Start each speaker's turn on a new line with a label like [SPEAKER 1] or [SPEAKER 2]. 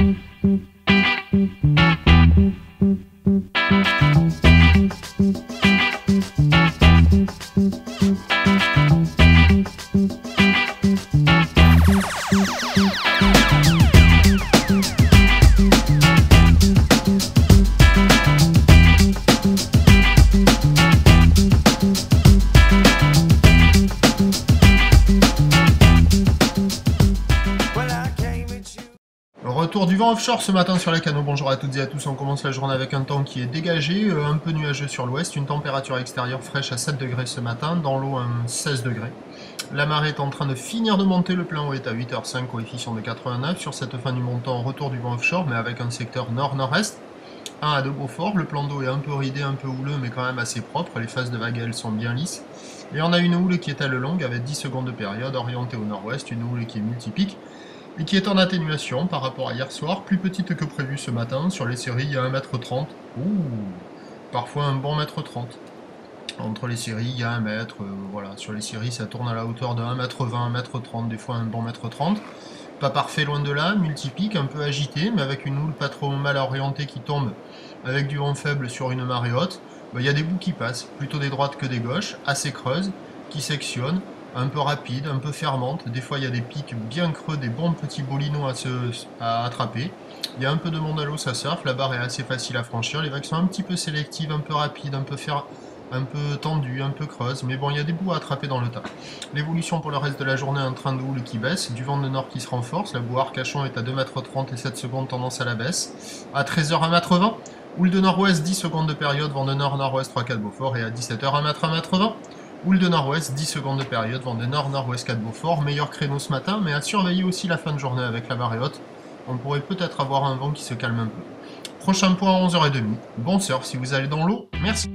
[SPEAKER 1] Música Retour du vent offshore ce matin sur les canaux. Bonjour à toutes et à tous. On commence la journée avec un temps qui est dégagé, euh, un peu nuageux sur l'ouest, une température extérieure fraîche à 7 degrés ce matin, dans l'eau un 16 degrés. La marée est en train de finir de monter, le plein haut est à 8h05, coefficient de 89. Sur cette fin du montant, retour du vent offshore, mais avec un secteur nord-nord-est. 1 à 2 Beaufort, le plan d'eau est un peu ridé, un peu houleux, mais quand même assez propre. Les phases de vague, elles sont bien lisses. Et on a une houle qui est à le longue avec 10 secondes de période, orientée au nord-ouest, une houle qui est multipique et qui est en atténuation par rapport à hier soir, plus petite que prévu ce matin. Sur les séries, il y a 1m30. Ouh, parfois un bon mètre 30. Entre les séries, il y a 1 mètre. Euh, voilà, sur les séries, ça tourne à la hauteur de 1m20, 1m30, des fois un bon mètre 30. Pas parfait loin de là, multipique, un peu agité, mais avec une houle pas trop mal orientée qui tombe avec du vent faible sur une marée haute. Ben, il y a des bouts qui passent, plutôt des droites que des gauches, assez creuses, qui sectionnent, un peu rapide, un peu fermante. Des fois, il y a des pics bien creux, des bons petits bolinos à, se, à attraper. Il y a un peu de monde à l'eau, ça surfe. La barre est assez facile à franchir. Les vagues sont un petit peu sélectives, un peu rapides, un peu un peu tendues, un peu creuses. Mais bon, il y a des bouts à attraper dans le tas. L'évolution pour le reste de la journée, un train de houle qui baisse, du vent de nord qui se renforce. La boue Arcachon est à 2m30 et 7 secondes, tendance à la baisse. À 13h, 1m20. Houle de nord-ouest, 10 secondes de période, vent de nord-nord-ouest, 3-4 Beaufort. Et à 17h, 1m, 1m20. Houle de nord-ouest, 10 secondes de période, vent de nord-nord-ouest 4 Beaufort, meilleur créneau ce matin, mais à surveiller aussi la fin de journée avec la marée haute. On pourrait peut-être avoir un vent qui se calme un peu. Prochain point à 11h30. Bon surf si vous allez dans l'eau. Merci.